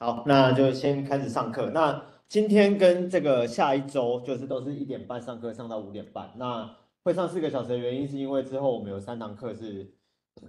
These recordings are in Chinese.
好，那就先开始上课。那今天跟这个下一周就是都是一点半上课，上到五点半。那会上四个小时的原因是因为之后我们有三堂课是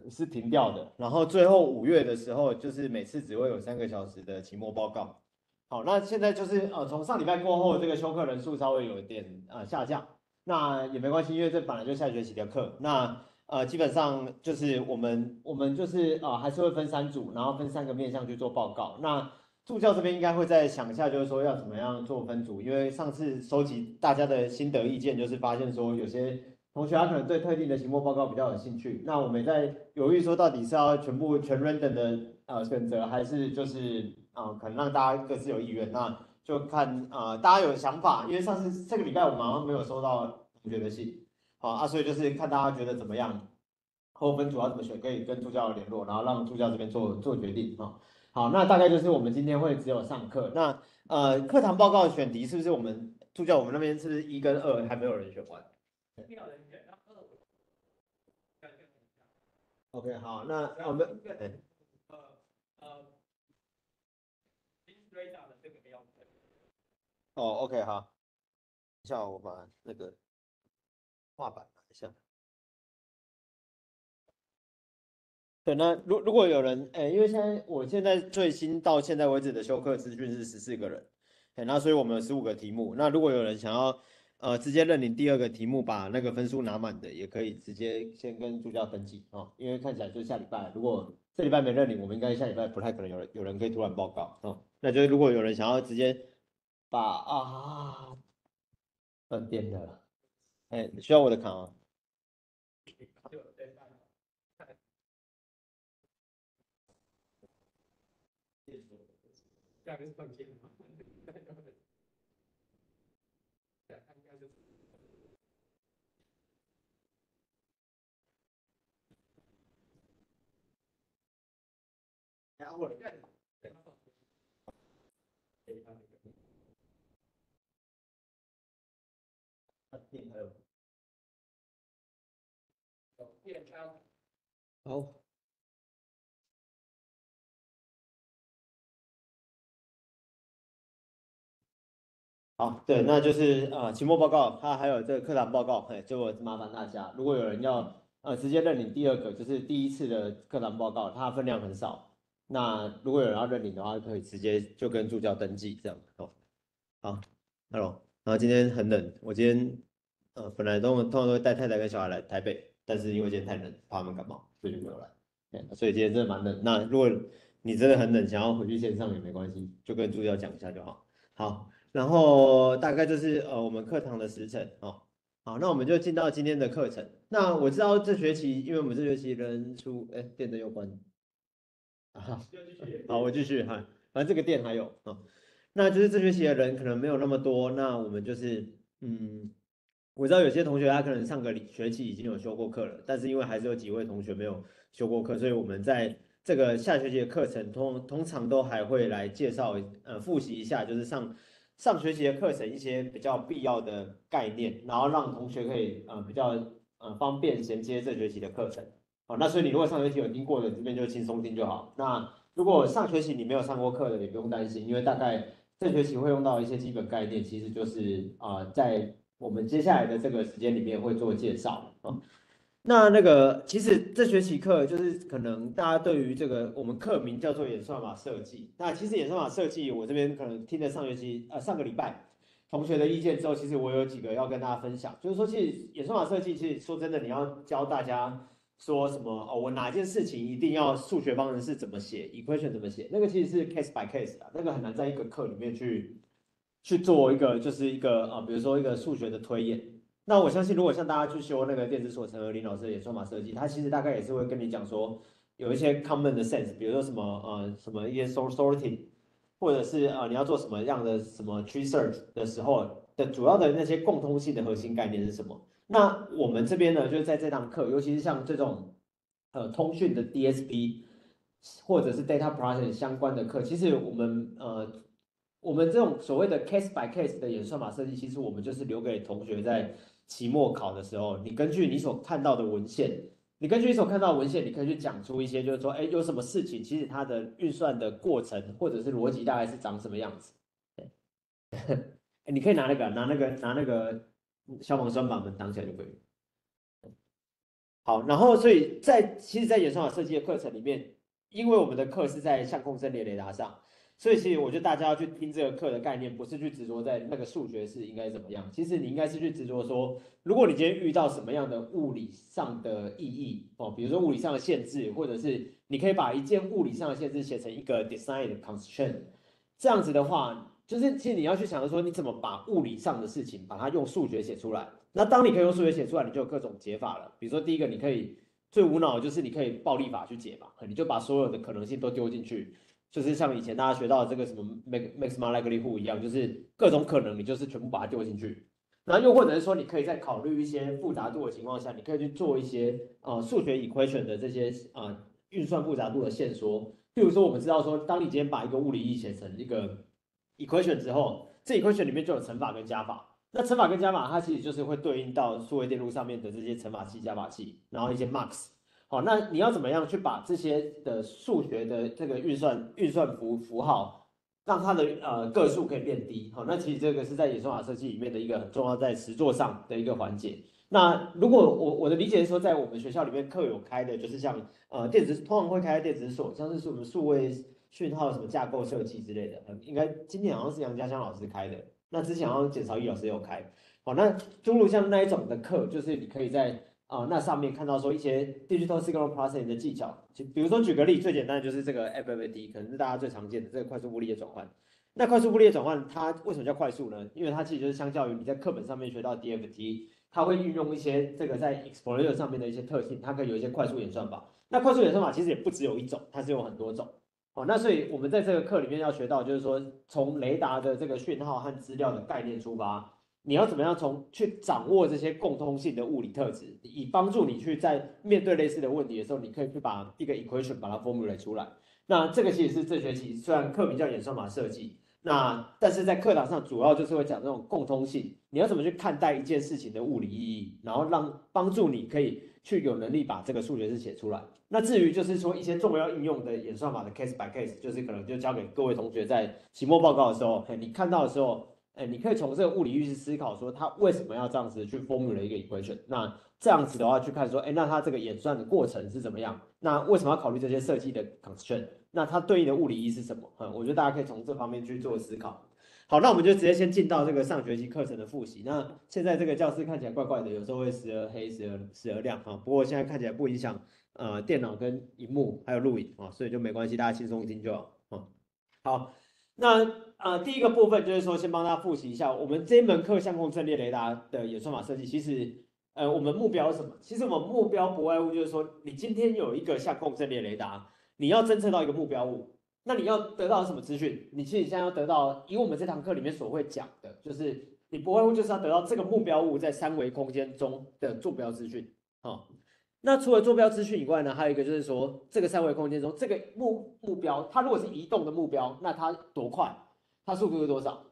是停掉的。然后最后五月的时候，就是每次只会有三个小时的期末报告。好，那现在就是呃，从上礼拜过后，这个修课人数稍微有一点呃下降。那也没关系，因为这本来就下学期的课。那呃，基本上就是我们我们就是呃，还是会分三组，然后分三个面向去做报告。那助教这边应该会再想一下，就是说要怎么样做分组，因为上次收集大家的心得意见，就是发现说有些同学他可能对特定的期末报告比较有兴趣，那我们在犹豫说到底是要全部全 random 的呃选择，还是就是啊可能让大家各自有意愿，那就看啊大家有想法，因为上次这个礼拜我们好像没有收到同学的信，好啊，所以就是看大家觉得怎么样，后分组要怎么选，可以跟助教联络，然后让助教这边做做决定啊。好，那大概就是我们今天会只有上课。那呃，课堂报告选题是不是我们助教我们那边是不是一跟二还没有人选完？没有人选，然后二 OK，好，那我们呃呃哦，OK，好，等一下我把那个画板拿一下。对，那如如果有人，哎，因为现在我现在最新到现在为止的修课资讯是十四个人，哎，那所以我们有十五个题目。那如果有人想要，呃，直接认领第二个题目，把那个分数拿满的，也可以直接先跟助教登记哦。因为看起来就下礼拜，如果这礼拜没认领，我们应该下礼拜不太可能有人有人可以突然报告哦。那就是如果有人想要直接把啊断电的，哎，需要我的卡吗？就对半这样是放心吗？对，应该就是然好。对，那就是呃，期末报告，它还有这个课堂报告，嘿，就麻烦大家，如果有人要呃直接认领第二个，就是第一次的课堂报告，它分量很少，那如果有人要认领的话，可以直接就跟助教登记这样哦。好，Hello，然后今天很冷，我今天呃本来都通常都会带太太跟小孩来台北，但是因为今天太冷，怕他们感冒，所以就没有来。所以今天真的蛮冷。那如果你真的很冷，想要回去线上也没关系，就跟助教讲一下就好。好。然后大概就是呃我们课堂的时程哦，好，那我们就进到今天的课程。那我知道这学期，因为我们这学期人出，哎，电灯又关，啊，就继续好，我继续哈，反正这个店还有啊，那就是这学期的人可能没有那么多，那我们就是嗯，我知道有些同学他可能上个学期已经有修过课了，但是因为还是有几位同学没有修过课，所以我们在这个下学期的课程通通常都还会来介绍呃复习一下，就是上。上学期的课程一些比较必要的概念，然后让同学可以呃比较呃方便衔接这学期的课程。好，那所以你如果上学期有听过的，这边就轻松听就好。那如果上学期你没有上过课的，也不用担心，因为大概这学期会用到一些基本概念，其实就是啊在我们接下来的这个时间里面会做介绍啊。那那个其实这学期课就是可能大家对于这个我们课名叫做演算法设计。那其实演算法设计，我这边可能听了上学期呃上个礼拜同学的意见之后，其实我有几个要跟大家分享，就是说其实演算法设计，其实说真的，你要教大家说什么哦，我哪件事情一定要数学方程式怎么写，equation 怎么写，那个其实是 case by case 啊，那个很难在一个课里面去去做一个就是一个啊，比如说一个数学的推演。那我相信，如果像大家去修那个电子所陈和林老师的演算法设计，他其实大概也是会跟你讲说，有一些 common 的 sense，比如说什么呃什么一些 sort sorting，或者是呃你要做什么样的什么 tree search 的时候的主要的那些共通性的核心概念是什么？那我们这边呢，就是在这堂课，尤其是像这种呃通讯的 DSP 或者是 data process 相关的课，其实我们呃我们这种所谓的 case by case 的演算法设计，其实我们就是留给同学在。期末考的时候，你根据你所看到的文献，你根据你所看到的文献，你可以去讲出一些，就是说，哎，有什么事情，其实它的运算的过程或者是逻辑大概是长什么样子。哎，你可以拿那个拿那个拿那个消防栓把门挡起来就可以。好，然后所以在其实，在演算法设计的课程里面，因为我们的课是在相控阵列雷达上。所以其实我觉得大家要去听这个课的概念，不是去执着在那个数学是应该怎么样，其实你应该是去执着说，如果你今天遇到什么样的物理上的意义哦，比如说物理上的限制，或者是你可以把一件物理上的限制写成一个 design constraint，这样子的话，就是其实你要去想着说，你怎么把物理上的事情把它用数学写出来。那当你可以用数学写出来，你就有各种解法了。比如说第一个，你可以最无脑就是你可以暴力法去解嘛，你就把所有的可能性都丢进去。就是像以前大家学到的这个什么 max maximum likelihood 一样，就是各种可能，你就是全部把它丢进去。然后又或者是说，你可以在考虑一些复杂度的情况下，你可以去做一些呃数学 equation 的这些呃运算复杂度的线索。譬如说，我们知道说，当你今天把一个物理义写成一个 equation 之后，这 equation 里面就有乘法跟加法。那乘法跟加法，它其实就是会对应到数位电路上面的这些乘法器、加法器，然后一些 max。好，那你要怎么样去把这些的数学的这个运算运算符符号，让它的呃个数可以变低？好，那其实这个是在演算法设计里面的一个很重要在实作上的一个环节。那如果我我的理解是说，在我们学校里面课有开的，就是像呃电子通常会开电子锁，像是什么数位讯号什么架构设计之类的，应该今天好像是杨家香老师开的。那之前好像简朝义老师有开。好，那诸如像那一种的课，就是你可以在。啊，那上面看到说一些 digital signal processing 的技巧，就比如说举个例，最简单的就是这个 FFT，可能是大家最常见的这个快速物理的转换。那快速物理的转换它为什么叫快速呢？因为它其实就是相较于你在课本上面学到 DFT，它会运用一些这个在 Explorer 上面的一些特性，它可以有一些快速演算法。那快速演算法其实也不只有一种，它是有很多种。哦，那所以我们在这个课里面要学到，就是说从雷达的这个讯号和资料的概念出发。你要怎么样从去掌握这些共通性的物理特质，以帮助你去在面对类似的问题的时候，你可以去把一个 equation 把它 formulate 出来。那这个其实是这学期虽然课名叫演算法设计，那但是在课堂上主要就是会讲这种共通性，你要怎么去看待一件事情的物理意义，然后让帮助你可以去有能力把这个数学式写出来。那至于就是说一些重要应用的演算法的 case by case，就是可能就交给各位同学在期末报告的时候，你看到的时候。哎，你可以从这个物理意识思考，说它为什么要这样子去 formula 一个 equation。那这样子的话，去看说，哎，那它这个演算的过程是怎么样？那为什么要考虑这些设计的 constraint？那它对应的物理意义是什么？嗯，我觉得大家可以从这方面去做思考。好，那我们就直接先进到这个上学期课程的复习。那现在这个教室看起来怪怪的，有时候会时而黑，时而时而亮啊。不过现在看起来不影响呃电脑跟荧幕还有录影啊，所以就没关系，大家轻松听就好。嗯，好。那呃，第一个部分就是说，先帮大家复习一下，我们这一门课相控阵列雷达的演算法设计。其实，呃，我们目标是什么？其实我们目标不外乎就是说，你今天有一个相控阵列雷达，你要侦测到一个目标物，那你要得到什么资讯？你其实现在要得到，以我们这堂课里面所会讲的，就是你不外乎就是要得到这个目标物在三维空间中的坐标资讯，好。那除了坐标资讯以外呢，还有一个就是说，这个三维空间中，这个目目标，它如果是移动的目标，那它多快，它速度是多少？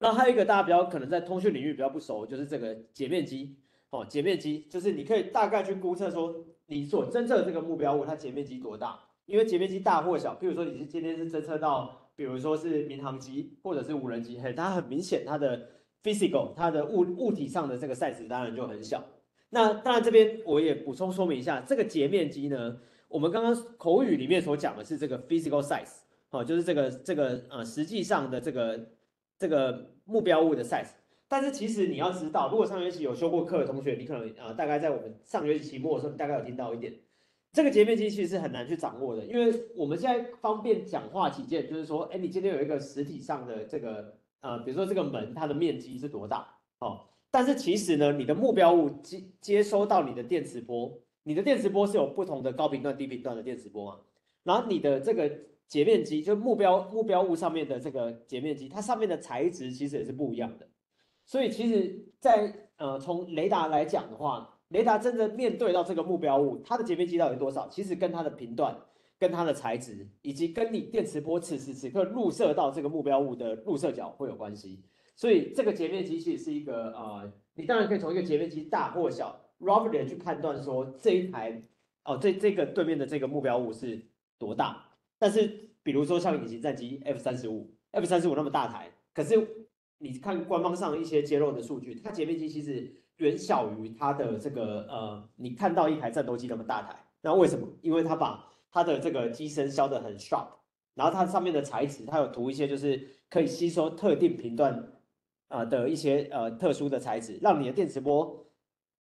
那还有一个大家比较可能在通讯领域比较不熟，就是这个截面积，哦，截面积就是你可以大概去估测说，你所侦测这个目标物它截面积多大？因为截面积大或小，譬如说你是今天是侦测到，比如说是民航机或者是无人机，嘿，它很明显它的 physical 它的物物体上的这个 size 当然就很小。那当然，这边我也补充说明一下，这个截面积呢，我们刚刚口语里面所讲的是这个 physical size，好，就是这个这个呃实际上的这个这个目标物的 size。但是其实你要知道，如果上学期有修过课的同学，你可能啊大概在我们上学期期末的时候，大概有听到一点，这个截面积其实是很难去掌握的，因为我们现在方便讲话起见，就是说，哎，你今天有一个实体上的这个呃，比如说这个门，它的面积是多大，哦。但是其实呢，你的目标物接接收到你的电磁波，你的电磁波是有不同的高频段、低频段的电磁波嘛？然后你的这个截面积，就目标目标物上面的这个截面积，它上面的材质其实也是不一样的。所以其实，在呃从雷达来讲的话，雷达真的面对到这个目标物，它的截面积到底多少？其实跟它的频段、跟它的材质，以及跟你电磁波此时此刻入射到这个目标物的入射角会有关系。所以这个截面积其实是一个呃，你当然可以从一个截面积大或小 roughly 去判断说这一台哦，这这个对面的这个目标物是多大。但是比如说像隐形战机 F 三十五，F 三十五那么大台，可是你看官方上一些揭露的数据，它截面积其实远小于它的这个呃，你看到一台战斗机那么大台。那为什么？因为它把它的这个机身削得很 sharp，然后它上面的材质，它有涂一些就是可以吸收特定频段啊的一些呃特殊的材质，让你的电磁波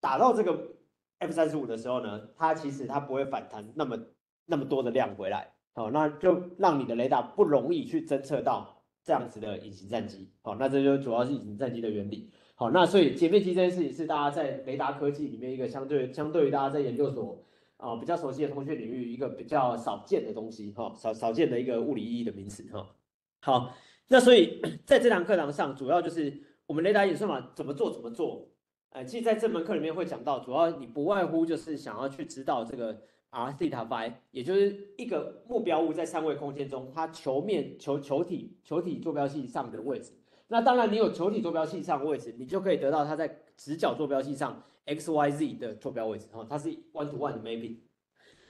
打到这个 F 三十五的时候呢，它其实它不会反弹那么那么多的量回来，好，那就让你的雷达不容易去侦测到这样子的隐形战机，好，那这就主要是隐形战机的原理，好，那所以截面积这件事情是大家在雷达科技里面一个相对相对于大家在研究所。啊，比较熟悉的通讯领域，一个比较少见的东西哈，少少见的一个物理意义的名词哈。好，那所以 在这堂课堂上，主要就是我们雷达演算法怎么做怎么做。呃，其实在这门课里面会讲到，主要你不外乎就是想要去知道这个 r theta phi，也就是一个目标物在三维空间中它球面球球体球体坐标系上的位置。那当然，你有球体坐标系上的位置，你就可以得到它在直角坐标系上。x y z 的坐标位置哦，它是 one to one 的 maybe。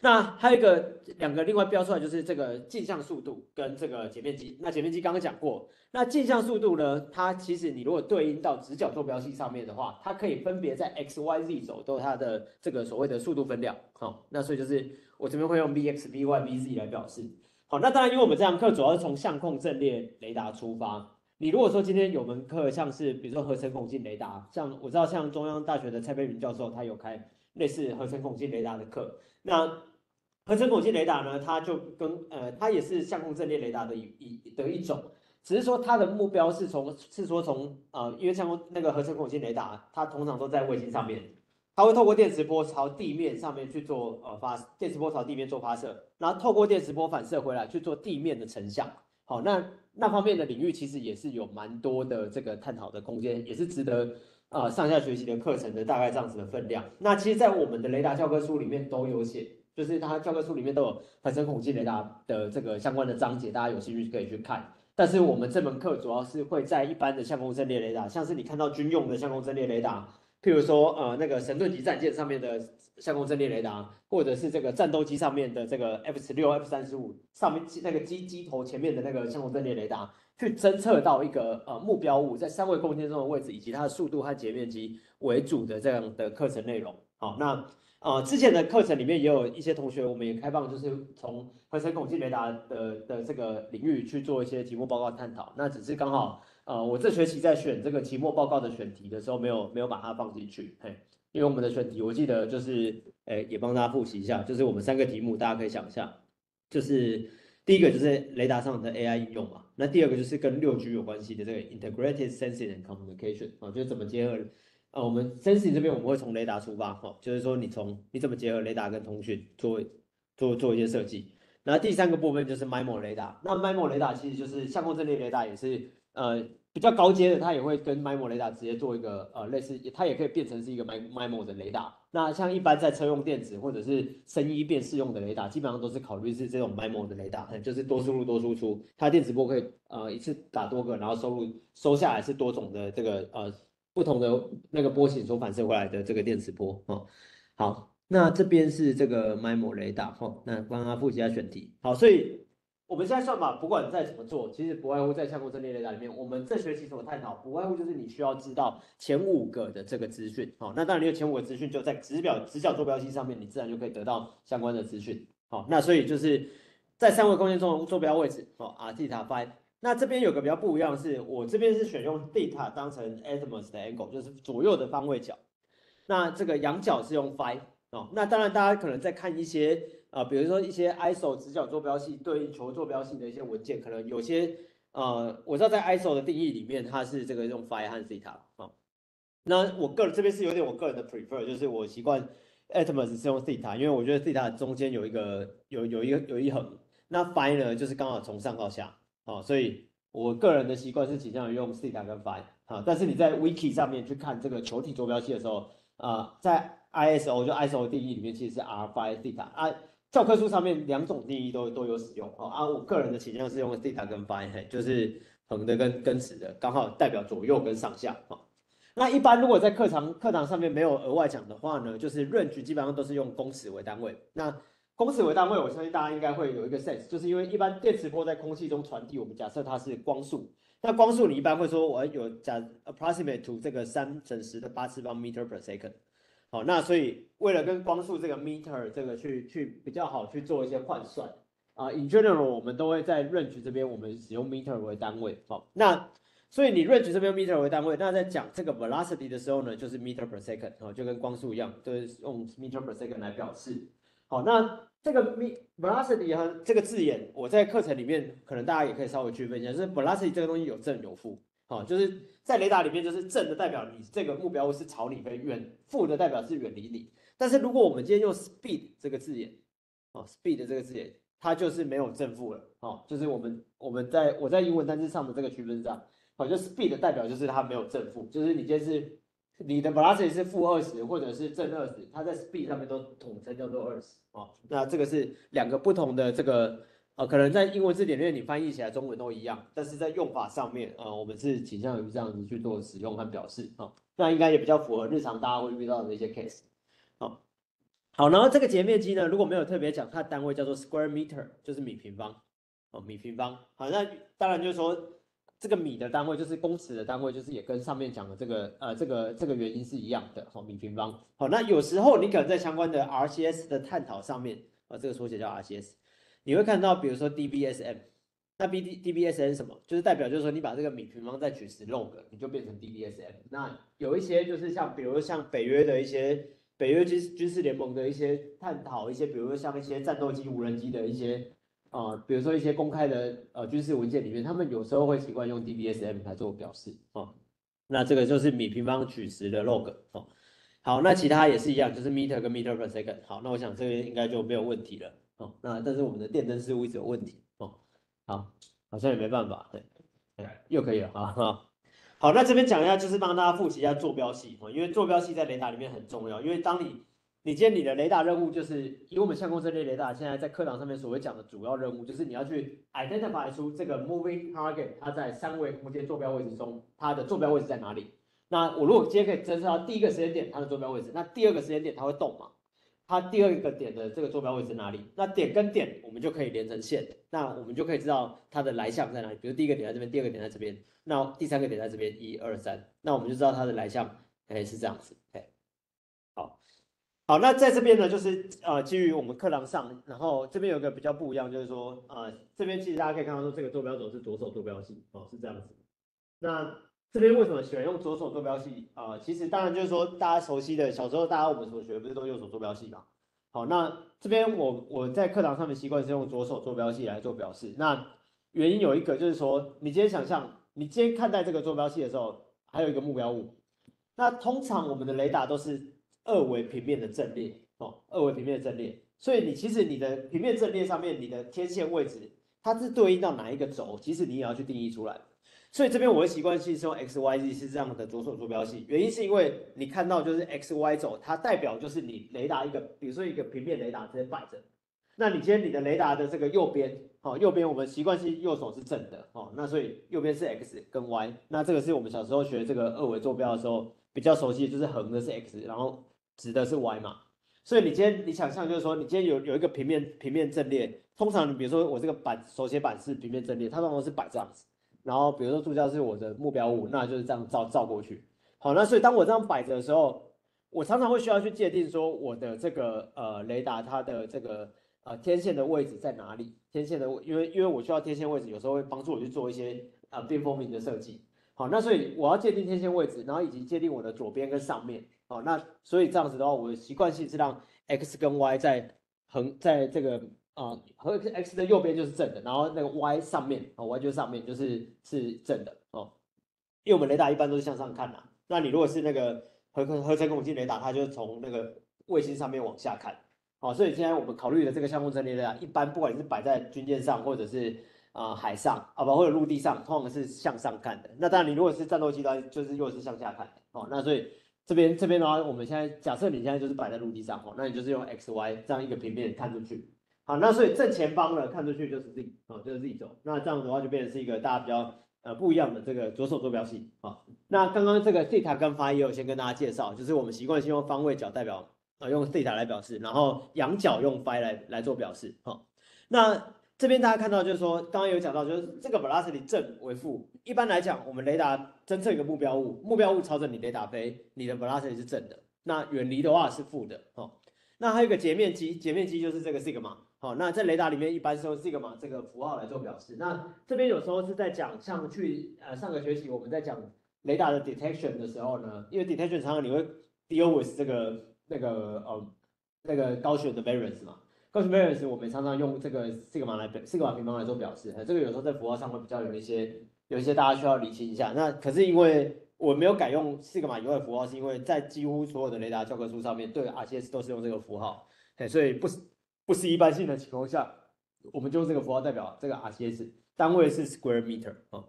那还有一个两个另外标出来就是这个镜像速度跟这个截面积。那截面积刚刚讲过，那镜像速度呢？它其实你如果对应到直角坐标系上面的话，它可以分别在 x y z 轴都有它的这个所谓的速度分量。好，那所以就是我这边会用 v x v y v z 来表示。好，那当然因为我们这堂课主要是从相控阵列雷达出发。你如果说今天有门课，像是比如说合成孔径雷达，像我知道像中央大学的蔡培云教授，他有开类似合成孔径雷达的课。那合成孔径雷达呢，它就跟呃，它也是相控阵列雷达的一一的一种，只是说它的目标是从是说从呃，因为相控那个合成孔径雷达，它通常都在卫星上面，它会透过电磁波朝地面上面去做呃发电磁波朝地面做发射，然后透过电磁波反射回来去做地面的成像。好，那那方面的领域其实也是有蛮多的这个探讨的空间，也是值得啊上下学习的课程的大概这样子的分量。那其实，在我们的雷达教科书里面都有写，就是它教科书里面都有合成孔径雷达的这个相关的章节，大家有兴趣可以去看。但是我们这门课主要是会在一般的相控阵列雷达，像是你看到军用的相控阵列雷达，譬如说呃那个神盾级战舰上面的。相控阵列雷达，或者是这个战斗机上面的这个 F 十六、F 三十五上面那个机机头前面的那个相控阵列雷达，去侦测到一个呃目标物在三维空间中的位置，以及它的速度和截面积为主的这样的课程内容。好，那呃之前的课程里面也有一些同学，我们也开放就是从合成孔径雷达的的这个领域去做一些题目报告探讨。那只是刚好呃我这学期在选这个期末报告的选题的时候，没有没有把它放进去，嘿。因为我们的选题，我记得就是，诶，也帮大家复习一下，就是我们三个题目，大家可以想一下，就是第一个就是雷达上的 AI 应用嘛，那第二个就是跟六 G 有关系的这个 Integrated Sensing and Communication 啊，就是怎么结合，啊，我们 Sensing 这边我们会从雷达出发，哈，就是说你从你怎么结合雷达跟通讯做做做一些设计，那第三个部分就是 MIMO 雷达，那 MIMO 雷达其实就是相控阵列雷达，也是呃。比较高阶的，它也会跟 MIMO 雷达直接做一个呃类似，它也可以变成是一个 MIMO 的雷达。那像一般在车用电子或者是声音辨识用的雷达，基本上都是考虑是这种 MIMO 的雷达，就是多输入多输出，它电磁波可以呃一次打多个，然后收入收下来是多种的这个呃不同的那个波形所反射回来的这个电磁波哦。好，那这边是这个 MIMO 雷达哈，那帮他复习一下选题。好，所以。我们现在算法不管再怎么做，其实不外乎在相控阵列雷达里面，我们这学期所探讨不外乎就是你需要知道前五个的这个资讯。好，那当然你有前五个资讯，就在直表直角坐标系上面，你自然就可以得到相关的资讯。好，那所以就是在三维空间中的坐标位置，哦，r theta phi。那这边有个比较不一样的是，我这边是选用 theta 当成 azimuth 的 angle，就是左右的方位角。那这个仰角是用 phi。哦，那当然大家可能在看一些。啊，比如说一些 ISO 直角坐标系对应球坐标系的一些文件，可能有些呃，我知道在 ISO 的定义里面，它是这个用 phi 和 theta 啊。那我个人这边是有点我个人的 prefer，就是我习惯 Atmos 是用 theta，因为我觉得 theta 中间有一个有有一个有一横，那 phi 呢就是刚好从上到下哦，所以我个人的习惯是倾向于用 theta 跟 phi 啊。但是你在 wiki 上面去看这个球体坐标系的时候啊，在 ISO 就 ISO 定义里面其实是 r phi theta 啊。教科书上面两种定义都都有使用哦啊，我个人的倾向是用 theta 跟 phi，就是横的跟跟直的，刚好代表左右跟上下啊。那一般如果在课堂课堂上面没有额外讲的话呢，就是 range 基本上都是用公尺为单位。那公尺为单位，我相信大家应该会有一个 sense，就是因为一般电磁波在空气中传递，我们假设它是光速，那光速你一般会说我有假 approximate to 这个三乘十的八次方 meter per second。好，那所以为了跟光速这个 meter 这个去去比较好去做一些换算啊，in general 我们都会在 range 这边我们使用 meter 为单位。好，那所以你 range 这边 meter 为单位，那在讲这个 velocity 的时候呢，就是 meter per second，哦，就跟光速一样，都是用 meter per second 来表示。好，那这个 me velocity 和这个字眼，我在课程里面可能大家也可以稍微区分一下，就是 velocity 这个东西有正有负。好，就是在雷达里面，就是正的代表你这个目标是朝你飞，远负的代表是远离你。但是如果我们今天用 speed 这个字眼，哦，speed 这个字眼，它就是没有正负了。哦，就是我们我们在我在英文单词上的这个区分上，好，就 speed 代表就是它没有正负，就是你今天是你的 velocity 是负二十或者是正二十，它在 speed 上面都统称叫做二十。哦，那这个是两个不同的这个。啊，可能在英文字典里面你翻译起来中文都一样，但是在用法上面啊，我们是倾向于这样子去做使用和表示啊，那应该也比较符合日常大家会遇到的一些 case。好，好，然后这个截面积呢，如果没有特别讲，它的单位叫做 square meter，就是米平方。哦，米平方。好，那当然就是说这个米的单位就是公尺的单位，就是也跟上面讲的这个呃这个这个原因是一样的。好，米平方。好，那有时候你可能在相关的 RCS 的探讨上面啊，这个缩写叫 RCS。你会看到，比如说 dBSM，那 B D dBSM 什么？就是代表就是说你把这个米平方再取十 log，你就变成 dBSM。那有一些就是像，比如像北约的一些北约军军事联盟的一些探讨，一些比如说像一些战斗机、无人机的一些啊，比如说一些公开的呃军事文件里面，他们有时候会习惯用 dBSM 来做表示啊。那这个就是米平方取值的 log 哦。好，那其他也是一样，就是 meter 跟 meter per second。好，那我想这边应该就没有问题了。哦，那但是我们的电灯似乎一直有问题哦。好，好像也没办法，对，又可以了啊哈。好，那这边讲一下，就是帮大家复习一下坐标系哦，因为坐标系在雷达里面很重要。因为当你，你今天你的雷达任务就是以我们相控阵列雷达现在在课堂上面所谓讲的主要任务，就是你要去 identify 出这个 moving target 它在三维空间坐标位置中它的坐标位置在哪里。那我如果今天可以侦测到第一个时间点它的坐标位置，那第二个时间点它会动吗？它第二个点的这个坐标位置在哪里？那点跟点我们就可以连成线，那我们就可以知道它的来向在哪里。比如第一个点在这边，第二个点在这边，那第三个点在这边，一二三，那我们就知道它的来向，哎是这样子，好，那在这边呢，就是呃基于我们课堂上，然后这边有个比较不一样，就是说呃这边其实大家可以看到说这个坐标轴是左手坐标系，哦是这样子，那。这边为什么喜欢用左手坐标系啊？其实当然就是说大家熟悉的，小时候大家我们所学不是都右手坐标系嘛？好，那这边我我在课堂上面习惯是用左手坐标系来做表示。那原因有一个就是说，你今天想象你今天看待这个坐标系的时候，还有一个目标物。那通常我们的雷达都是二维平面的阵列哦，二维平面的阵列。所以你其实你的平面阵列上面你的天线位置，它是对应到哪一个轴，其实你也要去定义出来。所以这边我会习惯性是用 x y z 是这样的左手坐标系，原因是因为你看到就是 x y 轴，它代表就是你雷达一个，比如说一个平面雷达直接摆着，那你今天你的雷达的这个右边，哦，右边我们习惯性右手是正的，哦，那所以右边是 x 跟 y，那这个是我们小时候学这个二维坐标的时候比较熟悉，就是横的是 x，然后指的是 y 嘛，所以你今天你想象就是说你今天有有一个平面平面阵列，通常你比如说我这个板手写板是平面阵列，它通常是摆这样子。然后比如说助教是我的目标物，那就是这样照照过去。好，那所以当我这样摆着的时候，我常常会需要去界定说我的这个呃雷达它的这个呃天线的位置在哪里？天线的，因为因为我需要天线位置，有时候会帮助我去做一些呃边锋明的设计。好，那所以我要界定天线位置，然后以及界定我的左边跟上面。哦，那所以这样子的话，我的习惯性是让 x 跟 y 在横在这个。啊，和 x 的右边就是正的，然后那个 y 上面啊，y 就上面就是是正的哦。因为我们雷达一般都是向上看的，那你如果是那个合合成孔径雷达，它就从那个卫星上面往下看。哦，所以现在我们考虑的这个相控阵列雷达，一般不管你是摆在军舰上，或者是啊海上啊不或者陆地上，通常是向上看的。那当然你如果是战斗机端，就是又是向下看。哦，那所以这边这边的话，我们现在假设你现在就是摆在陆地上，哦，那你就是用 x y 这样一个平面看出去。好，那所以正前方呢看出去就是 z，哦，就是 z 轴。那这样的话就变成是一个大家比较呃不一样的这个左手坐标系啊。那刚刚这个 theta 跟 phi 也有先跟大家介绍，就是我们习惯性用方位角代表，呃用 theta 来表示，然后仰角用 phi 来来做表示哈。那这边大家看到就是说，刚刚有讲到，就是这个 velocity 正为负。一般来讲，我们雷达侦测一个目标物，目标物朝着你雷达飞，你的 velocity 是正的。那远离的话是负的哦。那还有一个截面积，截面积就是这个 sigma。好，那在雷达里面一般是用 sigma 这个符号来做表示。那这边有时候是在讲，像去呃上个学期我们在讲雷达的 detection 的时候呢，因为 detection 常常你会 deal with 这个那个呃那个高悬的 variance 嘛。Variance 我们常常用这个 sigma 来表 sigma 平方来做表示。这个有时候在符号上会比较有一些有一些大家需要理清一下。那可是因为我没有改用 sigma 以外符号，是因为在几乎所有的雷达教科书上面对 RCS 都是用这个符号。哎，所以不是。不是一般性的情况下，我们就用这个符号代表这个 RCS，单位是 square meter 啊。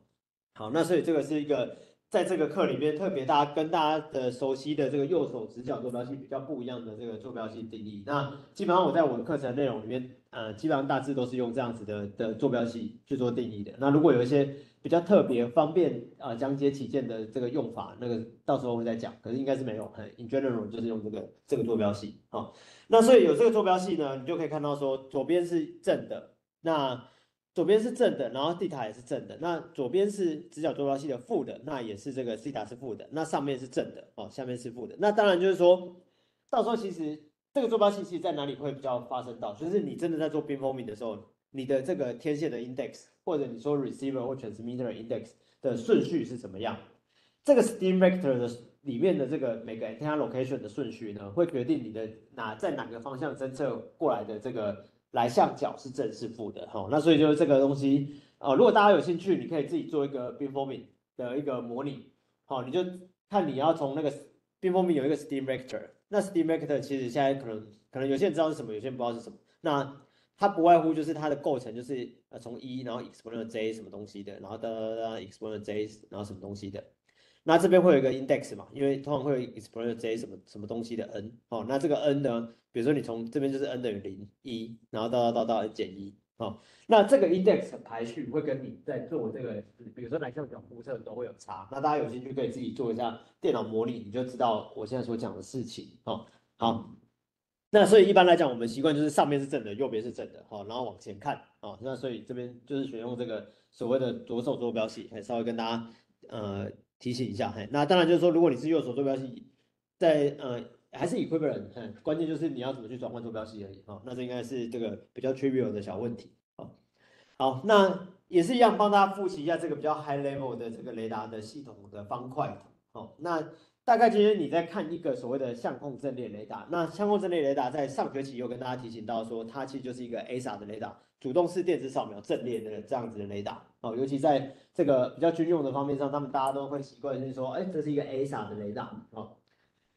好，那所以这个是一个在这个课里面特别大家跟大家的熟悉的这个右手直角坐标系比较不一样的这个坐标系定义。那基本上我在我的课程内容里面，呃，基本上大致都是用这样子的的坐标系去做定义的。那如果有一些比较特别方便啊讲解起见的这个用法，那个到时候会再讲。可是应该是没有，in general 就是用这个这个坐标系啊。那所以有这个坐标系呢，你就可以看到说，左边是正的，那左边是正的，然后地塔也是正的。那左边是直角坐标系的负的，那也是这个西塔是负的。那上面是正的哦，下面是负的。那当然就是说，到时候其实这个坐标系其实在哪里会比较发生到，就是你真的在做 beamforming 的时候，你的这个天线的 index，或者你说 receiver 或 transmitter index 的顺序是怎么样？这个 steam vector 的。里面的这个每个 antenna location 的顺序呢，会决定你的哪在哪个方向侦测过来的这个来向角是正是负的哈。那所以就是这个东西啊，如果大家有兴趣，你可以自己做一个 beamforming 的一个模拟，好，你就看你要从那个 beamforming 有一个 steam vector，那 steam vector 其实现在可能可能有些人知道是什么，有些人不知道是什么。那它不外乎就是它的构成就是呃从一然后 exponent j 什么东西的，然后哒哒哒 exponent j 然后什么东西的。那这边会有一个 index 嘛，因为通常会有 explorer j 什么什么东西的 n 哦，那这个 n 呢，比如说你从这边就是 n 等于零一，然后到到到到 n 减一哦，那这个 index 的排序会跟你在做这个，比如说来向角估测都会有差。那大家有兴趣可以自己做一下电脑模拟，你就知道我现在所讲的事情哦。好，那所以一般来讲，我们习惯就是上面是正的，右边是正的，好，然后往前看哦。那所以这边就是选用这个所谓的左手坐标系，还稍微跟大家呃。提醒一下，嘿，那当然就是说，如果你是右手坐标系，在呃还是 equivalent，嗯，关键就是你要怎么去转换坐标系而已，哈，那这应该是这个比较 trivial 的小问题，好，好，那也是一样，帮大家复习一下这个比较 high level 的这个雷达的系统的方块，哦，那大概今天你在看一个所谓的相控阵列雷达，那相控阵列雷达在上学期有跟大家提醒到说，它其实就是一个 ASA 的雷达。主动式电子扫描阵列的这样子的雷达哦，尤其在这个比较军用的方面上，他们大家都会习惯性说，哎，这是一个 ASA 的雷达哦。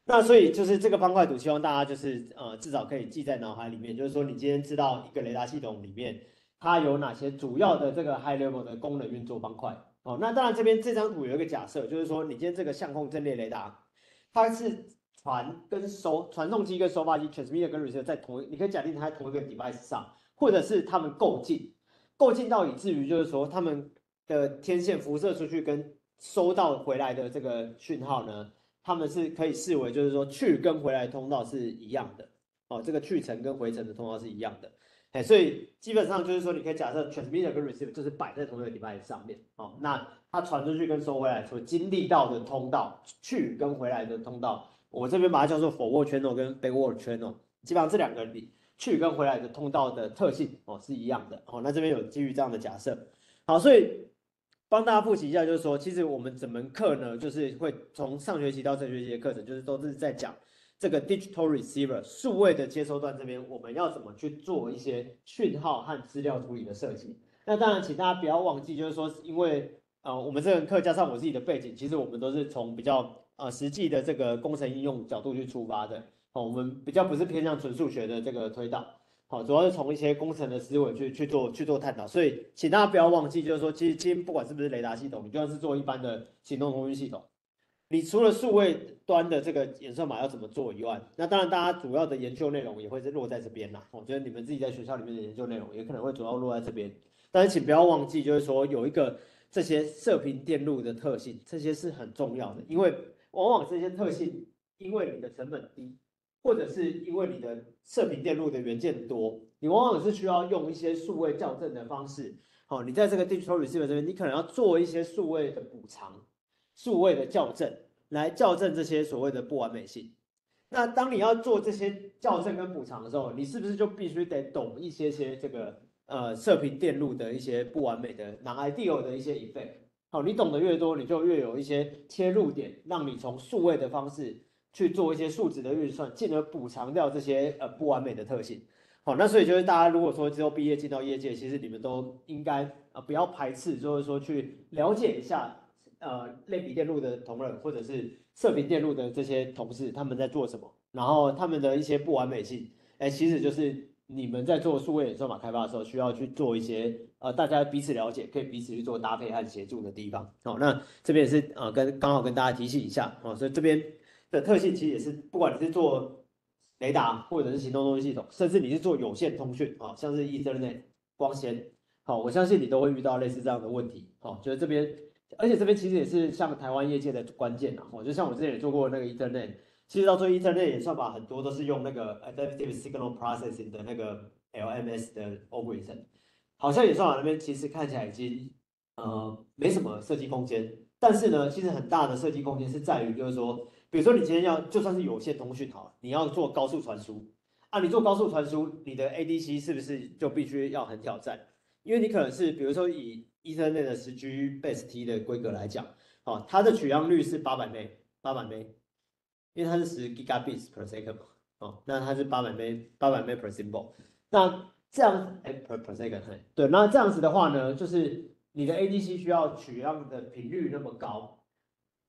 那所以就是这个方块图，希望大家就是呃至少可以记在脑海里面，就是说你今天知道一个雷达系统里面它有哪些主要的这个 high level 的功能运作方块哦。那当然这边这张图有一个假设，就是说你今天这个相控阵列雷达，它是传跟收传送机跟收发机 transmitter 跟 receiver 在同，你可以假定它在同一个 device 上。或者是他们够近，够近到以至于就是说他们的天线辐射出去跟收到回来的这个讯号呢，他们是可以视为就是说去跟回来通道是一样的哦，这个去程跟回程的通道是一样的，哎，所以基本上就是说你可以假设 transmitter 跟 receiver 就是摆在同一个 device 上面哦，那它传出去跟收回来所经历到的通道，去跟回来的通道，我这边把它叫做 forward channel 跟 backward channel，基本上这两个里。去跟回来的通道的特性哦是一样的哦，那这边有基于这样的假设，好，所以帮大家复习一下，就是说，其实我们整门课呢，就是会从上学期到这学期的课程，就是都是在讲这个 digital receiver 数位的接收端这边，我们要怎么去做一些讯号和资料处理的设计。那当然，请大家不要忘记，就是说，因为呃，我们这门课加上我自己的背景，其实我们都是从比较呃实际的这个工程应用角度去出发的。好，我们比较不是偏向纯数学的这个推导，好，主要是从一些工程的思维去去做去做探讨。所以，请大家不要忘记，就是说，其实今天不管是不是雷达系统，你就算是做一般的行动通讯系统，你除了数位端的这个演算法要怎么做以外，那当然大家主要的研究内容也会是落在这边啦。我觉得你们自己在学校里面的研究内容也可能会主要落在这边。但是，请不要忘记，就是说有一个这些射频电路的特性，这些是很重要的，因为往往这些特性，因为你的成本低，或者是因为你的射频电路的元件多，你往往是需要用一些数位校正的方式。好，你在这个 digital receiver 这边，你可能要做一些数位的补偿、数位的校正，来校正这些所谓的不完美性。那当你要做这些校正跟补偿的时候，你是不是就必须得懂一些些这个呃射频电路的一些不完美的拿 ideal 的一些 effect？好，你懂得越多，你就越有一些切入点，让你从数位的方式去做一些数值的运算，进而补偿掉这些呃不完美的特性。好，那所以就是大家如果说之后毕业进到业界，其实你们都应该呃不要排斥，就是说去了解一下呃类比电路的同仁或者是。射频电路的这些同事他们在做什么？然后他们的一些不完美性，哎，其实就是你们在做数位演算法开发的时候需要去做一些呃，大家彼此了解，可以彼此去做搭配和协助的地方。好，那这边也是呃跟刚好跟大家提醒一下哦，所以这边的特性其实也是，不管你是做雷达或者是行动通讯系统，甚至你是做有线通讯啊，像是 Ethernet 光纤，好，我相信你都会遇到类似这样的问题。好，就是这边。而且这边其实也是像台湾业界的关键啊，我就像我之前也做过那个 Ethernet，其实到做 Ethernet 演算法很多都是用那个 Adaptive Signal Processing 的那个 LMS 的 algorithm，好像演算法那边其实看起来已经呃没什么设计空间，但是呢，其实很大的设计空间是在于就是说，比如说你今天要就算是有线通讯好，你要做高速传输啊，你做高速传输，你的 ADC 是不是就必须要很挑战？因为你可能是比如说以 Ethernet 的十 G base T 的规格来讲，哦，它的取样率是八百 m 八百 m 因为它是十 Gigabits per second 嘛，哦，那它是八百 m 八百 m per symbol，那这样哎 per per second 对，那这样子的话呢，就是你的 ADC 需要取样的频率那么高，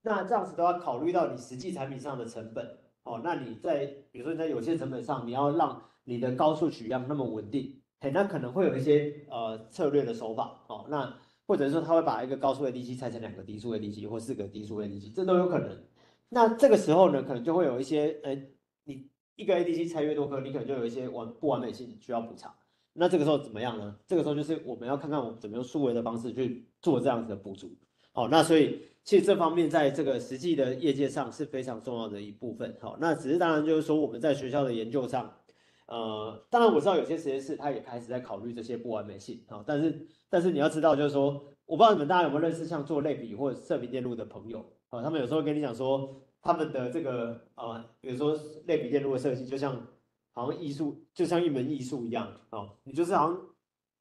那这样子都要考虑到你实际产品上的成本，哦，那你在比如说你在有限成本上，你要让你的高速取样那么稳定。那可能会有一些呃策略的手法哦，那或者说他会把一个高速 ADC 拆成两个低速 ADC 或四个低速 ADC，这都有可能。那这个时候呢，可能就会有一些呃，你一个 ADC 拆越多颗，你可能就有一些完不完美性需要补偿。那这个时候怎么样呢？这个时候就是我们要看看我们怎么用数位的方式去做这样子的补足。好，那所以其实这方面在这个实际的业界上是非常重要的一部分。好，那只是当然就是说我们在学校的研究上。呃，当然我知道有些实验室他也开始在考虑这些不完美性啊，但是但是你要知道，就是说，我不知道你们大家有没有认识像做类比或者射频电路的朋友啊，他们有时候跟你讲说，他们的这个呃，比如说类比电路的设计，就像好像艺术，就像一门艺术一样啊，你就是好像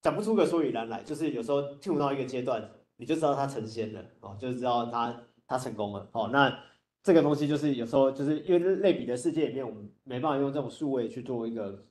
讲不出个所以然来，就是有时候进入到一个阶段，你就知道它成仙了哦，就知道它它成功了哦，那。这个东西就是有时候就是因为类比的世界里面，我们没办法用这种数位去做一个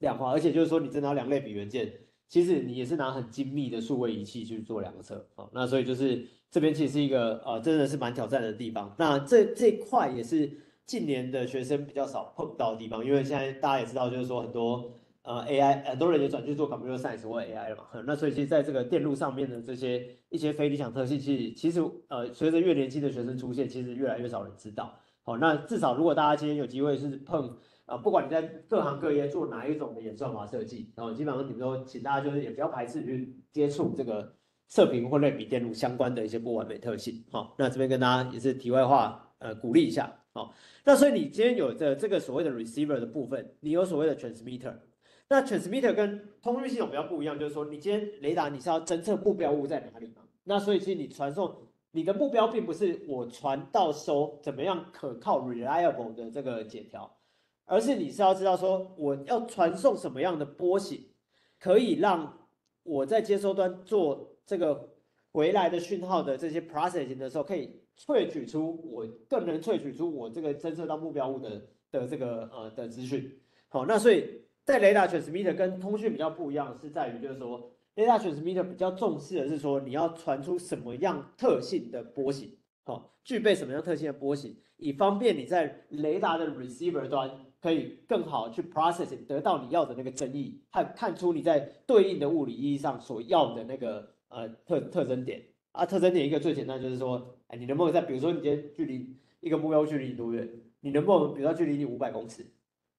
量化，而且就是说你真的要量类比元件，其实你也是拿很精密的数位仪器去做量测啊。那所以就是这边其实是一个呃真的是蛮挑战的地方。那这这块也是近年的学生比较少碰到的地方，因为现在大家也知道，就是说很多。呃，AI 很多人也转去做 computer science 或 AI 了嘛，那所以其实在这个电路上面的这些一些非理想特性，其实其实呃，随着越年轻的学生出现，其实越来越少人知道。好，那至少如果大家今天有机会是碰啊，不管你在各行各业做哪一种的演算法设计，然后基本上你们都请大家就是也不要排斥去接触这个射频或类比电路相关的一些不完美特性。好，那这边跟大家也是题外话，呃，鼓励一下。好，那所以你今天有的这个所谓的 receiver 的部分，你有所谓的 transmitter。那 transmitter 跟通讯系统比较不一样，就是说你今天雷达你是要侦测目标物在哪里嘛？那所以其实你传送你的目标并不是我传到收怎么样可靠 reliable 的这个解条，而是你是要知道说我要传送什么样的波形，可以让我在接收端做这个回来的讯号的这些 processing 的时候，可以萃取出我更能萃取出我这个侦测到目标物的的这个呃的资讯。好，那所以。在雷达 transmitter 跟通讯比较不一样，是在于就是说，雷达 transmitter 比较重视的是说，你要传出什么样特性的波形，好，具备什么样特性的波形，以方便你在雷达的 receiver 端可以更好去 processing，得到你要的那个争议，看看出你在对应的物理意义上所要的那个呃特特征点啊，特征点一个最简单就是说，哎，你能不能在比如说你今天距离一个目标距离多远，你能不能比如说距离你五百公尺？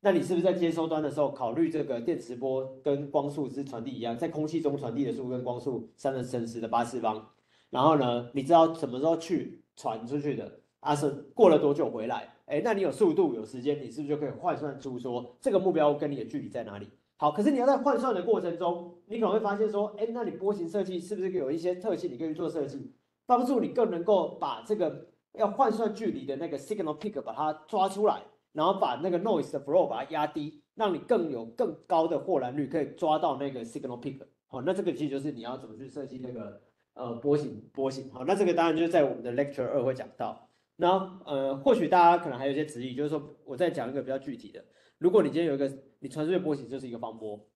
那你是不是在接收端的时候考虑这个电磁波跟光速之传递一样，在空气中传递的速度跟光速三的乘十的八次方？然后呢，你知道什么时候去传出去的，啊是过了多久回来，哎，那你有速度有时间，你是不是就可以换算出说这个目标跟你的距离在哪里？好，可是你要在换算的过程中，你可能会发现说，哎，那你波形设计是不是有一些特性，你可以做设计，帮助你更能够把这个要换算距离的那个 signal peak 把它抓出来，然后把那个 noise 的 flow 把它压低，让你更有更高的获蓝率，可以抓到那个 signal peak。好，那这个其实就是你要怎么去设计那个呃波形波形。好，那这个当然就是在我们的 lecture 二会讲到。然后呃，或许大家可能还有一些质疑，就是说我再讲一个比较具体的，如果你今天有一个你传输的波形就是一个方波，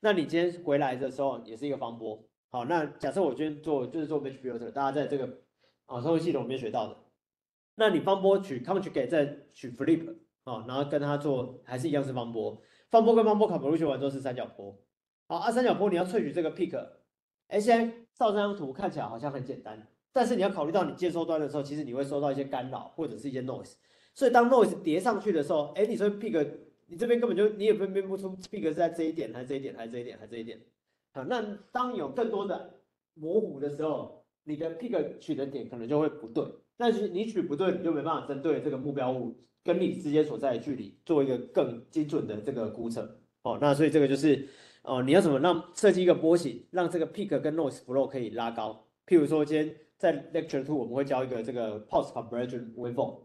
那你今天回来的时候也是一个方波。好，那假设我今天做就是做 mesh filter，大家在这个啊通讯系统里面学到的，那你方波取 conjugate 再取 flip 哦，然后跟它做还是一样是方波，方波跟方波考波路学完之后是三角波。好，啊三角波你要萃取这个 peak，哎现在照这张图看起来好像很简单。但是你要考虑到你接收端的时候，其实你会收到一些干扰或者是一些 noise，所以当 noise 叠上去的时候，哎，你说 peak，你这边根本就你也分辨不出 peak 是在这一点还是这一点还是这一点还是这一点，好，那当有更多的模糊的时候，你的 peak 取的点可能就会不对，但是你取不对，你就没办法针对这个目标物跟你之间所在的距离做一个更精准的这个估测，哦，那所以这个就是哦，你要怎么让设计一个波形，让这个 peak 跟 noise flow 可以拉高，譬如说今天。在 Lecture Two 我们会教一个这个 Pulse Conversion Waveform，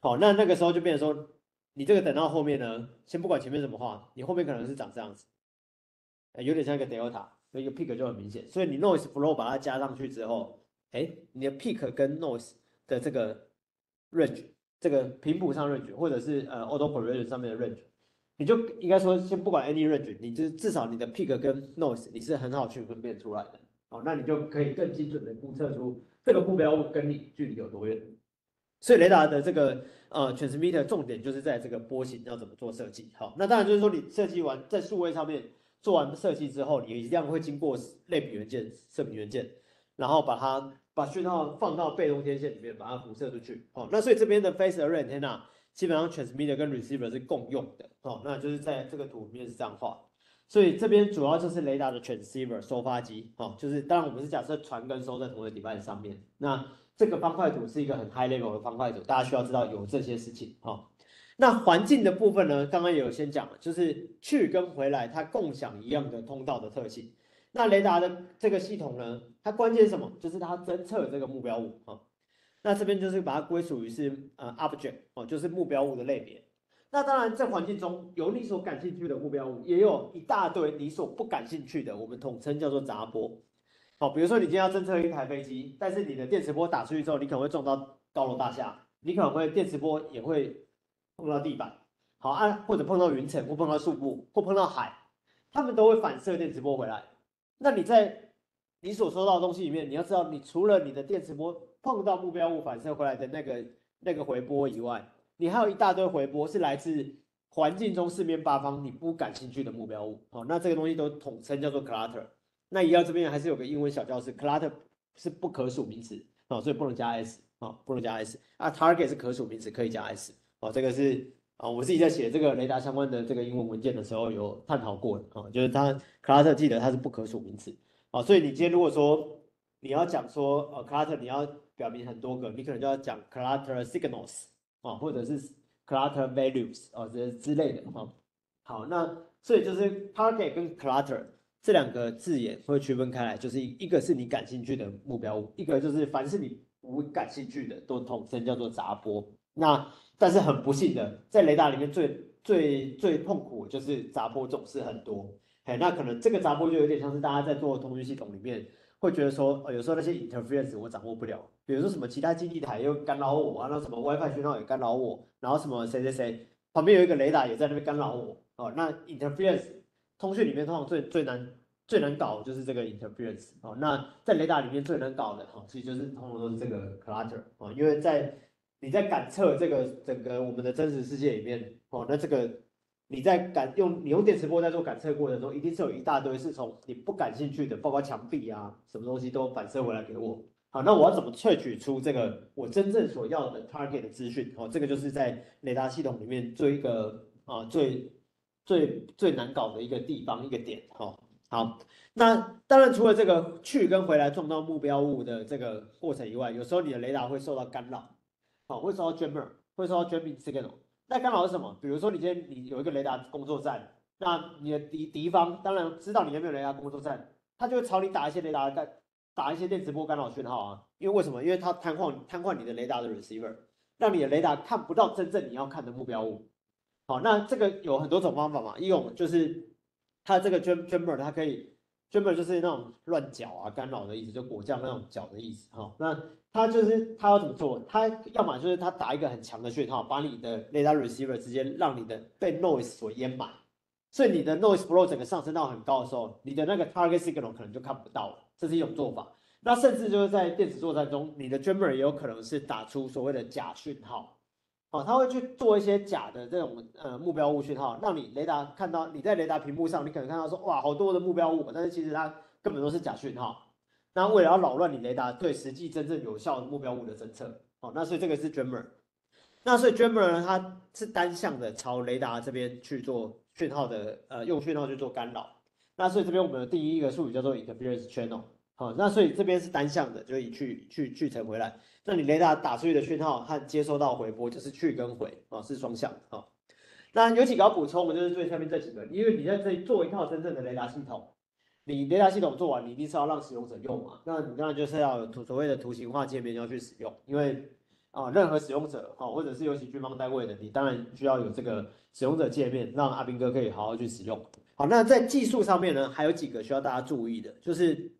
好，那那个时候就变成说，你这个等到后面呢，先不管前面怎么画，你后面可能是长这样子，有点像一个 Delta，所以一个 Peak 就很明显。所以你 Noise Flow 把它加上去之后，哎，你的 Peak 跟 Noise 的这个 Range，这个频谱上 Range，或者是呃 Auto Correction 上面的 Range，你就应该说先不管 Any Range，你就至少你的 Peak 跟 nose，你是很好去分辨出来的，哦，那你就可以更精准的估测出。这个目标跟你距离有多远？所以雷达的这个呃 transmitter 重点就是在这个波形要怎么做设计。好，那当然就是说你设计完在数位上面做完设计之后，你一样会经过类比元件、射频元件，然后把它把讯号放到被动天线里面，把它辐射出去。哦，那所以这边的 phase array antenna 基本上 transmitter 跟 receiver 是共用的。哦，那就是在这个图里面是这样画。所以这边主要就是雷达的 transceiver 收发机，哦，就是当然我们是假设传跟收在同一个 device 上面。那这个方块图是一个很 high level 的方块图，大家需要知道有这些事情，哈。那环境的部分呢，刚刚也有先讲了，就是去跟回来它共享一样的通道的特性。那雷达的这个系统呢，它关键什么？就是它侦测这个目标物，啊。那这边就是把它归属于是呃 object，哦，就是目标物的类别。那当然，在环境中有你所感兴趣的目标物，也有一大堆你所不感兴趣的，我们统称叫做杂波。好，比如说你今天要侦测一台飞机，但是你的电磁波打出去之后，你可能会撞到高楼大厦，你可能会电磁波也会碰到地板，好啊，或者碰到云层，或碰到树木，或碰到海，它们都会反射电磁波回来。那你在你所收到的东西里面，你要知道，你除了你的电磁波碰到目标物反射回来的那个那个回波以外，你还有一大堆回波是来自环境中四面八方你不感兴趣的目标物，好，那这个东西都统称叫做 clutter。那一样这边还是有个英文小教室，clutter 是不可数名词，哦，所以不能加 s，哦，不能加 s。啊，target 是可数名词，可以加 s，哦，这个是啊，我自己在写这个雷达相关的这个英文文件的时候有探讨过的，哦，就是它 clutter 记得它是不可数名词，啊，所以你今天如果说你要讲说呃 clutter 你要表明很多个，你可能就要讲 clutter signals。啊，或者是 clutter values 啊，这之类的啊。好，那所以就是 target 跟 clutter 这两个字眼会区分开来，就是一个是你感兴趣的目标物，一个就是凡是你不感兴趣的都统称叫做杂波。那但是很不幸的，在雷达里面最最最痛苦就是杂波总是很多。哎，那可能这个杂波就有点像是大家在做通讯系统里面。会觉得说，呃，有时候那些 interference 我掌握不了，比如说什么其他基地台又干扰我，然后什么 WiFi 讯号也干扰我，然后什么谁谁谁旁边有一个雷达也在那边干扰我，哦，那 interference 通讯里面通常最最难最难搞的就是这个 interference，哦，那在雷达里面最难搞的，哦，其实就是通常都是这个 clutter，哦，因为在你在感测这个整个我们的真实世界里面，哦，那这个。你在感用你用电磁波在做感测过程中，一定是有一大堆是从你不感兴趣的，包括墙壁啊，什么东西都反射回来给我。好，那我要怎么萃取出这个我真正所要的 target 的资讯？哦，这个就是在雷达系统里面最一个啊最最最难搞的一个地方一个点。哦，好，那当然除了这个去跟回来撞到目标物的这个过程以外，有时候你的雷达会受到干扰，好，会收到 jammer，会收到 jamming signal。那干扰是什么？比如说你今天你有一个雷达工作站，那你的敌敌方当然知道你有没有雷达工作站，他就会朝你打一些雷达干打一些电磁波干扰讯号啊。因为为什么？因为它瘫痪瘫痪你的雷达的 receiver，让你的雷达看不到真正你要看的目标物。好，那这个有很多种方法嘛，一种就是它这个 jam jammer 它可以 jammer 就是那种乱搅啊干扰的意思，就果酱那种搅的意思。哈，那它就是它要怎么做？它要么就是它打一个很强的讯号，把你的雷达 receiver 直接让你的被 noise 所淹满，所以你的 noise flow 整个上升到很高的时候，你的那个 target signal 可能就看不到了，这是一种做法。那甚至就是在电子作战中，你的 jammer 也有可能是打出所谓的假讯号，哦，他会去做一些假的这种呃目标物讯号，让你雷达看到你在雷达屏幕上，你可能看到说哇好多的目标物，但是其实它根本都是假讯号。那为了要扰乱你雷达对实际真正有效的目标物的侦测，哦，那所以这个是 jammer。那所以 jammer 呢，它是单向的朝雷达这边去做讯号的，呃，用讯号去做干扰。那所以这边我们的第一个术语叫做 interference channel。好，那所以这边是单向的，就以去去去程回来。那你雷达打出去的讯号和接收到回波就是去跟回啊，是双向啊。那有几个要补充，我就是最下面这几个，因为你在这里做一套真正的雷达系统，你雷达系统做完，你一定是要让使用者用嘛。那你当然就是要有图所谓的图形化界面要去使用，因为啊，任何使用者哈，或者是尤其军方单位的，你当然需要有这个使用者界面，让阿兵哥可以好好去使用。好，那在技术上面呢，还有几个需要大家注意的，就是。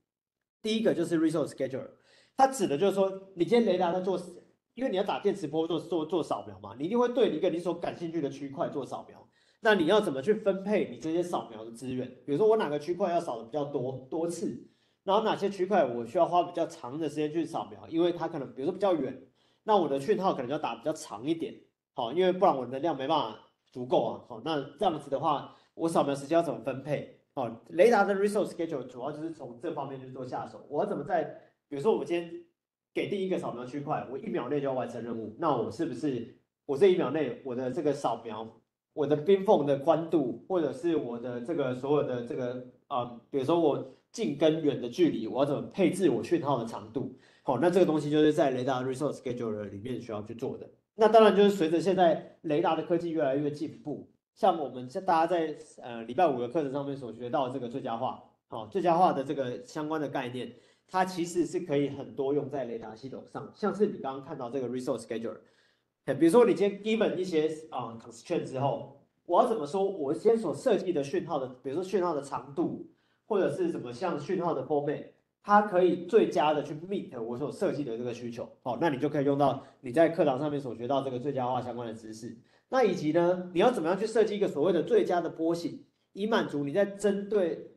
第一个就是 resource scheduler，它指的就是说，你今天雷达在做，因为你要打电磁波做做做扫描嘛，你一定会对一个你所感兴趣的区块做扫描。那你要怎么去分配你这些扫描的资源？比如说我哪个区块要扫的比较多多次，然后哪些区块我需要花比较长的时间去扫描，因为它可能比如说比较远，那我的讯号可能要打比较长一点，好，因为不然我能量没办法足够啊，好，那这样子的话，我扫描时间要怎么分配？哦，雷达的 resource schedule 主要就是从这方面去做下手。我怎么在，比如说我今天给第一个扫描区块，我一秒内就要完成任务，那我是不是我这一秒内我的这个扫描，我的边缝的宽度，或者是我的这个所有的这个啊，比如说我近跟远的距离，我要怎么配置我讯号的长度？好，那这个东西就是在雷达 resource schedule 里面需要去做的。那当然就是随着现在雷达的科技越来越进步。像我们像大家在呃礼拜五的课程上面所学到这个最佳化，好最佳化的这个相关的概念，它其实是可以很多用在雷达系统上，像是你刚刚看到这个 resource scheduler，比如说你今天 given 一些啊 constraint 之后，我要怎么说？我先所设计的讯号的，比如说讯号的长度，或者是什么像讯号的 format，它可以最佳的去 meet 我所设计的这个需求，好，那你就可以用到你在课堂上面所学到这个最佳化相关的知识。那以及呢，你要怎么样去设计一个所谓的最佳的波形，以满足你在针对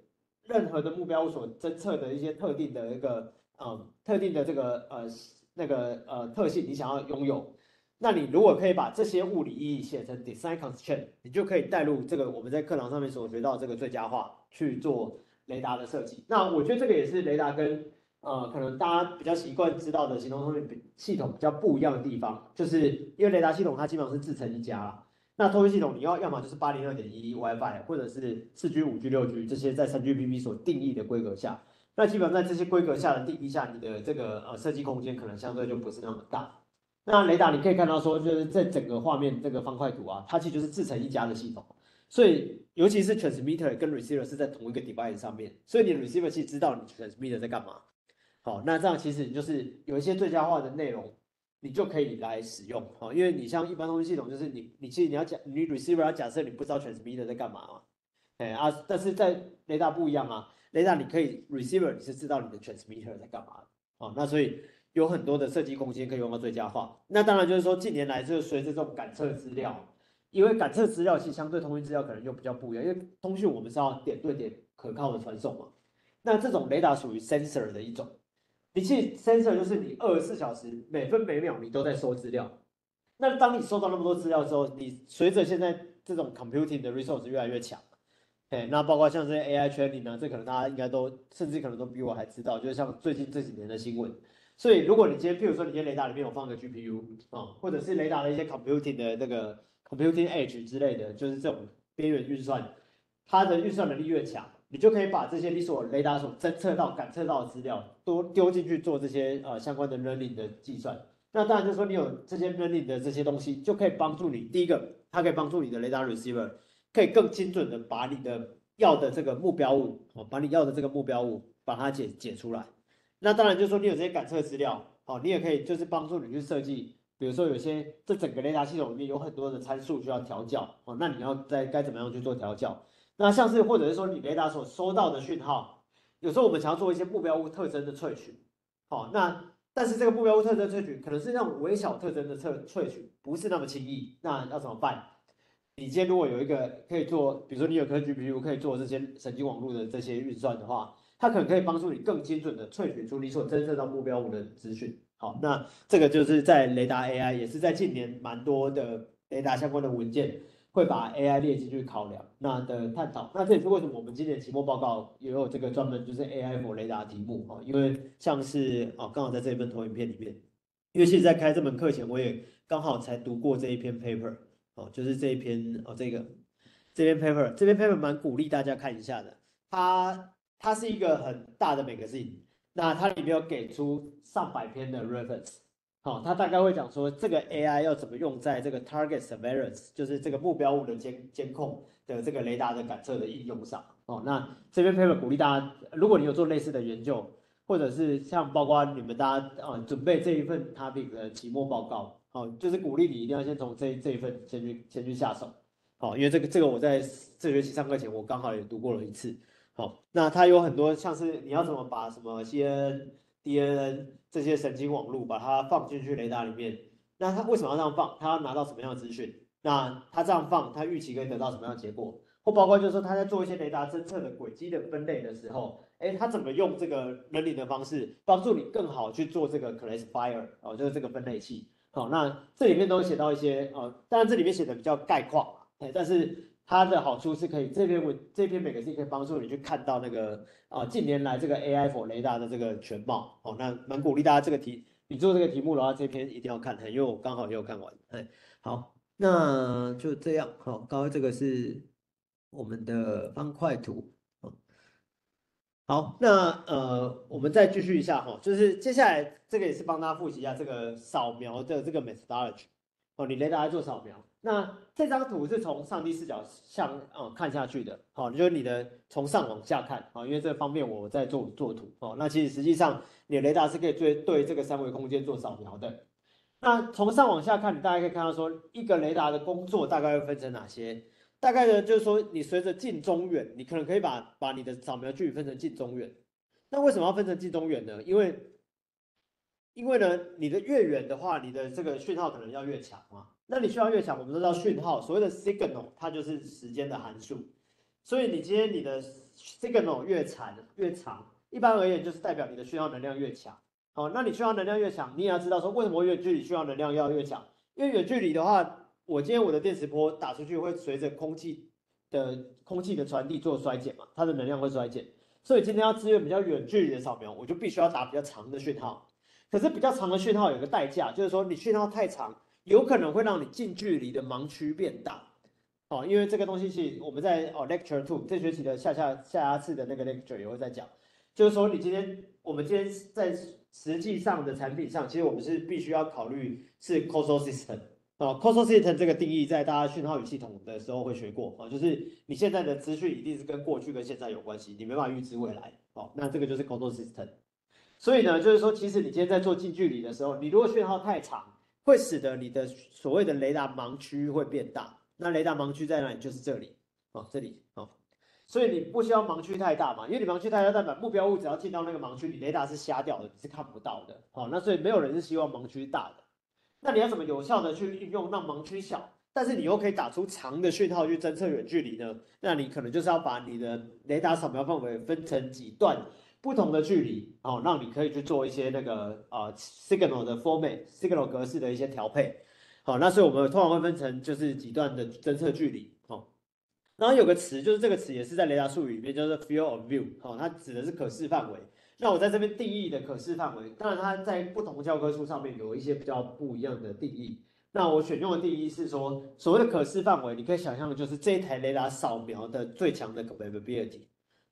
任何的目标所侦测的一些特定的一个呃特定的这个呃那个呃特性，你想要拥有。那你如果可以把这些物理意义写成 design constraint，你就可以带入这个我们在课堂上面所学到这个最佳化去做雷达的设计。那我觉得这个也是雷达跟呃，可能大家比较习惯知道的行动通讯系统比较不一样的地方，就是因为雷达系统它基本上是自成一家啦。那通讯系统你要要么就是八零二点一 WiFi，或者是四 G、五 G、六 G 这些在三 GPP 所定义的规格下，那基本上在这些规格下的定义下，你的这个呃设计空间可能相对就不是那么大。那雷达你可以看到说，就是在整个画面这个方块图啊，它其实就是自成一家的系统。所以尤其是 transmitter 跟 receiver 是在同一个 device 上面，所以你 receiver 其实知道你 transmitter 在干嘛。好，那这样其实你就是有一些最佳化的内容，你就可以来使用。好，因为你像一般通讯系统，就是你你其实你要假你 receiver 要假设你不知道 transmitter 在干嘛嘛，哎啊，但是在雷达不一样啊，雷达你可以 receiver 你是知道你的 transmitter 在干嘛的。好，那所以有很多的设计空间可以用到最佳化。那当然就是说近年来就随着这种感测资料，因为感测资料其实相对通讯资料可能就比较不一样，因为通讯我们是要点对点可靠的传送嘛。那这种雷达属于 sensor 的一种。仪器 sensor 就是你二十四小时每分每秒你都在收资料，那当你收到那么多资料之后，你随着现在这种 computing 的 resource 越来越强，哎，那包括像这些 AI training 呢，这可能大家应该都甚至可能都比我还知道，就是像最近这几年的新闻。所以如果你今天，譬如说你今天雷达里面有放个 GPU 啊，或者是雷达的一些 computing 的那个 computing edge 之类的，就是这种边缘运算，它的运算能力越强，你就可以把这些你所雷达所侦测到、感测到的资料都丢进去做这些呃相关的 learning 的计算。那当然就是说你有这些 learning 的这些东西，就可以帮助你。第一个，它可以帮助你的雷达 receiver 可以更精准的把你的要的这个目标物哦，把你要的这个目标物把它解解出来。那当然就是说你有这些感测资料，好，你也可以就是帮助你去设计。比如说有些这整个雷达系统里面有很多的参数需要调教哦，那你要在该怎么样去做调教？那像是或者是说你雷达所收到的讯号，有时候我们想要做一些目标物特征的萃取，好，那但是这个目标物特征萃取可能是那种微小特征的萃萃取，不是那么轻易，那要怎么办？你今天如果有一个可以做，比如说你有颗 GPU 可以做这些神经网络的这些运算的话，它可能可以帮助你更精准的萃取出你所侦测到目标物的资讯。好，那这个就是在雷达 AI，也是在近年蛮多的雷达相关的文件会把 AI 列进去考量，那的探讨。那这也是为什么我们今年期末报告也有这个专门就是 AI 模雷达题目啊，因为像是哦，刚好在这一份投影片里面，因为其实在开这门课前，我也刚好才读过这一篇 paper 哦，就是这一篇哦，这个这篇 paper 这篇 paper 蛮鼓励大家看一下的，它它是一个很大的 magazine。那它里面有给出上百篇的 reference，哦，他大概会讲说这个 AI 要怎么用在这个 target surveillance，就是这个目标物的监监控的这个雷达的感测的应用上。哦，那这边 paper 鼓励大家，如果你有做类似的研究，或者是像包括你们大家啊准备这一份 topic 的期末报告，好，就是鼓励你一定要先从这这一份先去先去下手，好，因为这个这个我在这学期上课前我刚好也读过了一次。好，那它有很多像是你要怎么把什么 CNN、DNN 这些神经网络把它放进去雷达里面？那它为什么要这样放？它要拿到什么样的资讯？那它这样放，它预期可以得到什么样的结果？或包括就是说他在做一些雷达侦测的轨迹的分类的时候，哎，他怎么用这个人领的方式帮助你更好去做这个 classifier 哦，就是这个分类器。好，那这里面都写到一些哦，当然这里面写的比较概况哎，但是。它的好处是可以这篇文这篇每个字可以帮助你去看到那个啊近年来这个 AI for 雷达的这个全貌哦，那蛮鼓励大家这个题你做这个题目的话，这篇一定要看，因为我刚好也有看完。哎，好，那就这样。好，刚刚这个是我们的方块图。好，那呃我们再继续一下哈，就是接下来这个也是帮大家复习一下这个扫描的这个 methodology。哦，你雷达做扫描。那这张图是从上帝视角向哦看下去的，好，就是你的从上往下看，好，因为这方面我在做做图，哦，那其实实际上你的雷达是可以对对这个三维空间做扫描的。那从上往下看，你大概可以看到说一个雷达的工作大概会分成哪些？大概呢就是说你随着近中远，你可能可以把把你的扫描距离分成近中远。那为什么要分成近中远呢？因为因为呢你的越远的话，你的这个讯号可能要越强嘛。那你需要越强，我们都知道讯号，所谓的 signal 它就是时间的函数，所以你今天你的 signal 越长越长，一般而言就是代表你的讯号能量越强。好，那你讯号能量越强，你也要知道说为什么远距离讯号能量要越强？因为远距离的话，我今天我的电磁波打出去会随着空气的空气的传递做衰减嘛，它的能量会衰减，所以今天要支援比较远距离的扫描，我就必须要打比较长的讯号。可是比较长的讯号有个代价，就是说你讯号太长。有可能会让你近距离的盲区变大，哦，因为这个东西是我们在哦 lecture two 这学期的下下下下次的那个 lecture 也会在讲，就是说你今天我们今天在实际上的产品上，其实我们是必须要考虑是 causal system 啊，causal system 这个定义在大家讯号与系统的时候会学过。啊，就是你现在的资讯一定是跟过去跟现在有关系，你没办法预知未来，哦，那这个就是 causal system，所以呢，就是说其实你今天在做近距离的时候，你如果讯号太长。会使得你的所谓的雷达盲区会变大。那雷达盲区在哪里？就是这里，哦，这里，哦，所以你不需要盲区太大嘛，因为你盲区太大，代表目标物只要进到那个盲区，你雷达是瞎掉的，你是看不到的。好，那所以没有人是希望盲区大的。那你要怎么有效的去运用让盲区小，但是你又可以打出长的讯号去侦测远距离呢？那你可能就是要把你的雷达扫描范围分成几段。不同的距离哦，让你可以去做一些那个啊 signal 的 format，signal 格式的一些调配。好，那所以我们通常会分成就是几段的侦测距离。哦，然后有个词，就是这个词也是在雷达术语里面叫做 field of view。好，它指的是可视范围。那我在这边定义的可视范围，当然它在不同教科书上面有一些比较不一样的定义。那我选用的定义是说，所谓的可视范围，你可以想象的就是这一台雷达扫描的最强的 capability。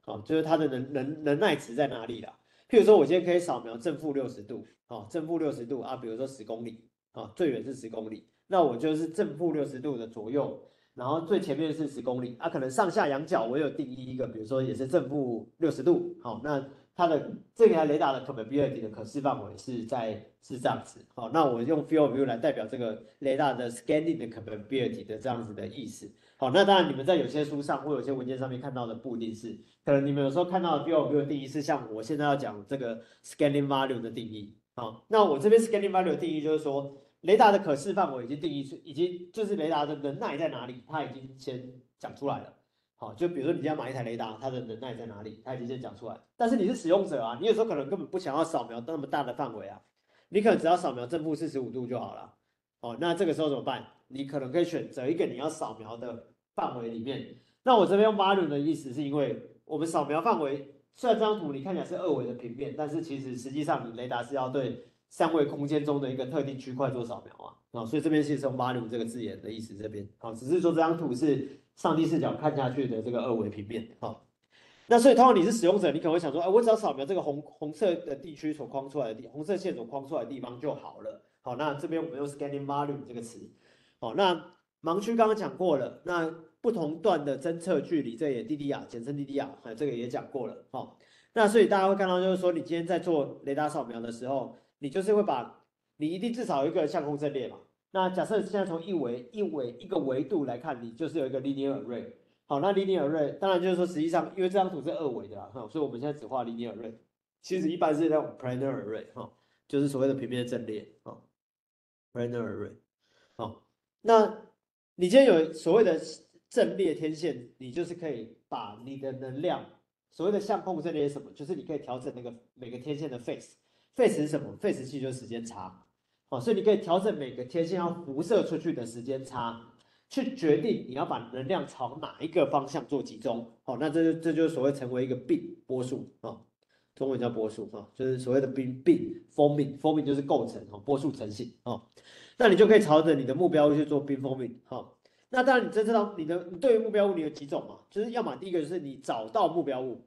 哦，就是它的能能能耐值在哪里啦。譬如说，我今天可以扫描正负六十度，哦，正负六十度啊，比如说十公里，啊，最远是十公里，那我就是正负六十度的左右，然后最前面是十公里，啊，可能上下仰角我有定义一个，比如说也是正负六十度，好，那它的这台雷达的 capability 的可视范围是在是这样子，好，那我用 field view 来代表这个雷达的 scanning 的 capability 的这样子的意思。好，那当然你们在有些书上或有些文件上面看到的不一定是，可能你们有时候看到的 field view 定义是像我现在要讲这个 scanning value 的定义。好，那我这边 scanning value 的定义就是说，雷达的可视范围已经定义出，已经就是雷达的能耐在哪里，它已经先讲出来了。好，就比如说你要买一台雷达，它的能耐在哪里，它已经先讲出来。但是你是使用者啊，你有时候可能根本不想要扫描那么大的范围啊，你可能只要扫描正负四十五度就好了。哦，那这个时候怎么办？你可能可以选择一个你要扫描的范围里面。那我这边用 volume 的意思是因为我们扫描范围，虽然这张图你看起来是二维的平面，但是其实实际上你雷达是要对三维空间中的一个特定区块做扫描啊。啊，所以这边是用 volume 这个字眼的意思这边。好，只是说这张图是上帝视角看下去的这个二维平面。好，那所以通常你是使用者，你可能会想说，哎，我只要扫描这个红红色的地区所框出来的地，红色线所框出来的地方就好了。好，那这边我们用 scanning volume 这个词。好，那盲区刚刚讲过了，那不同段的侦测距离，这也 DDR，简称 DDR，哎，这个也讲过了。哦，那所以大家会看到，就是说你今天在做雷达扫描的时候，你就是会把，你一定至少有一个相控阵列嘛。那假设现在从一维一维一个维度来看，你就是有一个 linear array。好，那 linear array 当然就是说，实际上因为这张图是二维的啦，哈，所以我们现在只画 linear array。其实一般是那种 planar array，哈，就是所谓的平面阵列，哈，planar array。那你今天有所谓的阵列天线，你就是可以把你的能量，所谓的相控阵列是什么？就是你可以调整那个每个天线的 face。face 是什么？face 就是时间差。好，所以你可以调整每个天线要辐射出去的时间差，去决定你要把能量朝哪一个方向做集中。好，那这就这就是所谓成为一个病波数啊，中文叫波数啊，就是所谓的病病 forming，forming 就是构成哦，波数成型哦。那你就可以朝着你的目标物去做并 forming 哈。那当然，你真知道你的你对于目标物你有几种嘛？就是要么第一个就是你找到目标物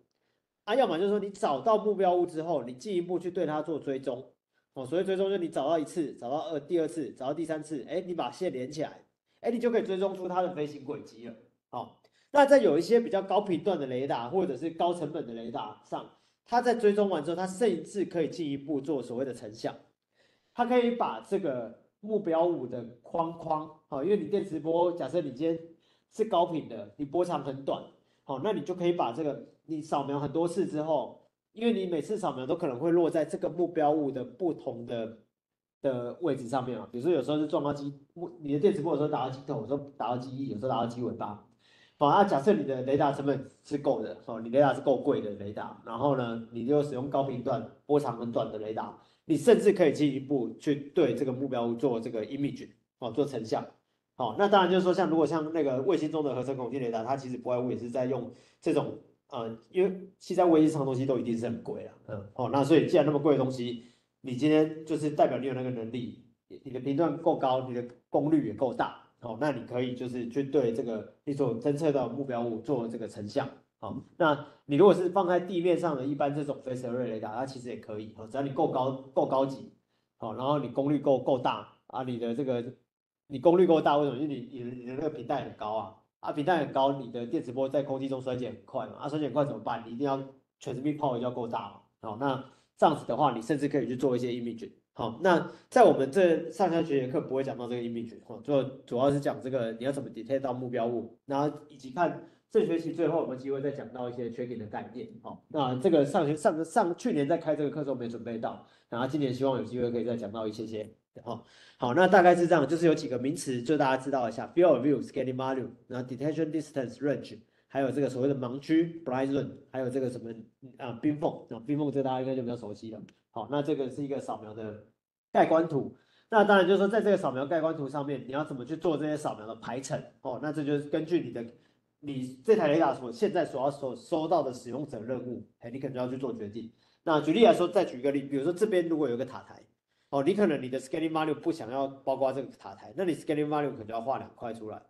啊，要么就是说你找到目标物之后，你进一步去对它做追踪。哦，所以追踪就是你找到一次，找到二第二次，找到第三次，哎，你把线连起来，哎，你就可以追踪出它的飞行轨迹了。好，那在有一些比较高频段的雷达或者是高成本的雷达上，它在追踪完之后，它甚至可以进一步做所谓的成像，它可以把这个目标物的框框，好，因为你电磁波，假设你今天是高频的，你波长很短，好，那你就可以把这个你扫描很多次之后。因为你每次扫描都可能会落在这个目标物的不同的的位置上面嘛，比如说有时候是撞到机，你的电磁波有时候打到机头，有时候打到机翼，有时候打到机尾巴。好，那假设你的雷达成本是够的，哦，你雷达是够贵的雷达，然后呢，你就使用高频段、波长很短的雷达，你甚至可以进一步去对这个目标物做这个 image，哦，做成像。好，那当然就是说，像如果像那个卫星中的合成孔径雷达，它其实不外乎也是在用这种。呃，因为现在卫星上的东西都一定是很贵了，嗯，哦，那所以既然那么贵的东西，你今天就是代表你有那个能力，你的频段够高，你的功率也够大，哦，那你可以就是去对这个你所侦测到目标物做这个成像，好，那你如果是放在地面上的一般这种 phased array 雷达，它其实也可以，哦，只要你够高够高级，好，然后你功率够够大啊，你的这个你功率够大，为什么？因为你你你的那个频带很高啊。啊，频带很高，你的电磁波在空气中衰减很快嘛？啊，衰减快怎么办？你一定要全身 power 要够大嘛？好，那这样子的话，你甚至可以去做一些 image。好，那在我们这上下学的课不会讲到这个 image，哦，就主要是讲这个你要怎么 detect 到目标物，然后以及看这学期最后有没有机会再讲到一些 tracking 的概念。好，那这个上学上上去年在开这个课时候没准备到，然后今年希望有机会可以再讲到一些些。好，好，那大概是这样，就是有几个名词，就大家知道一下：field view、scanning volume，然后 detection distance range，还有这个所谓的盲区 blind zone，还有这个什么啊冰缝啊冰缝，这大家应该就比较熟悉了。好，那这个是一个扫描的盖棺图。那当然就是说，在这个扫描盖棺图上面，你要怎么去做这些扫描的排程？哦，那这就是根据你的你这台雷达所现在所要所收到的使用者任务，哎，你可能要去做决定。那举例来说，再举一个例，比如说这边如果有个塔台。哦，你可能你的 scanning value 不想要包括这个塔台，那你 scanning value 可能要画两块出来，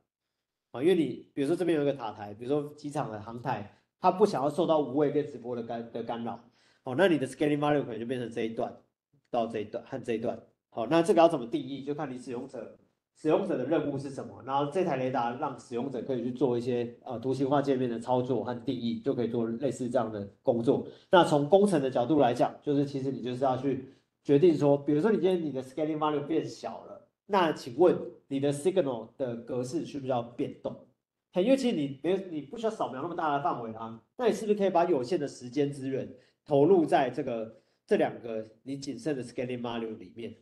啊，因为你比如说这边有一个塔台，比如说机场的航台，他不想要受到无谓跟直播的干的干扰，哦，那你的 scaling value 可能就变成这一段到这一段和这一段，好，那这个要怎么定义，就看你使用者使用者的任务是什么，然后这台雷达让使用者可以去做一些呃图形化界面的操作和定义，就可以做类似这样的工作。那从工程的角度来讲，就是其实你就是要去决定说，比如说你今天你的 scaling value 变小了，那请问你的 signal 的格式需不需要变动？因为其实你没你不需要扫描那么大的范围啊，那你是不是可以把有限的时间资源投入在这个这两个你仅剩的 scaling value 里面？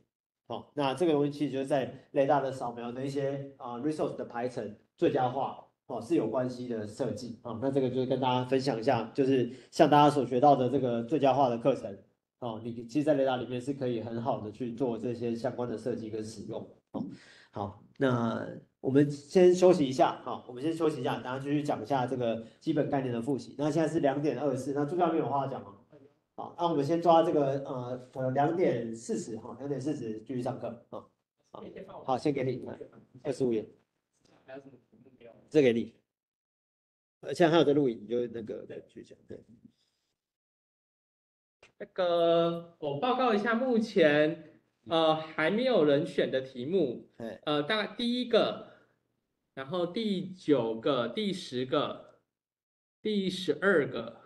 好，那这个东西其实就是在雷达的扫描的一些啊 resource 的排程最佳化哦是有关系的设计啊。那这个就是跟大家分享一下，就是像大家所学到的这个最佳化的课程哦，你其实，在雷达里面是可以很好的去做这些相关的设计跟使用哦。好，那。我们先休息一下，好，我们先休息一下，等下继续讲一下这个基本概念的复习。那现在是两点二十四，那朱教练有话讲吗？好，那我们先抓这个呃呃两点四十哈，两点四十继续上课啊。好，好，先给你二十五元。这给你。呃，现在还有在录影，就那个再继续讲。对。那个我报告一下，目前呃还没有人选的题目，呃，大概第一个。然后第九个、第十个、第十二个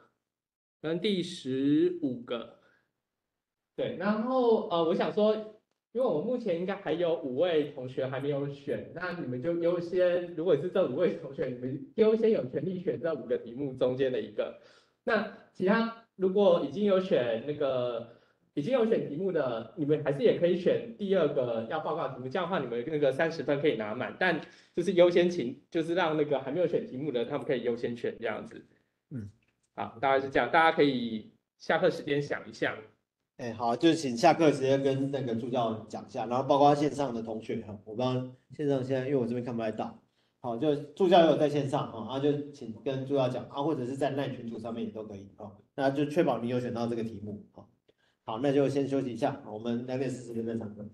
跟第十五个，对，然后呃，我想说，因为我们目前应该还有五位同学还没有选，那你们就优先，如果是这五位同学，你们优先有权利选这五个题目中间的一个。那其他如果已经有选那个。已经有选题目的，你们还是也可以选第二个要报告题目，这样的话你们那个三十分可以拿满，但就是优先请，就是让那个还没有选题目的他们可以优先选这样子。嗯，好，大概是这样，大家可以下课时间想一下。哎，好，就请下课直接跟那个助教讲一下，然后包括线上的同学哈，我不知道线上现在因为我这边看不太到，好，就助教也有在线上哈，然后就请跟助教讲啊，或者是在那群组上面也都可以啊，那就确保你有选到这个题目好。好，那就先休息一下，我们两点四十分再上课。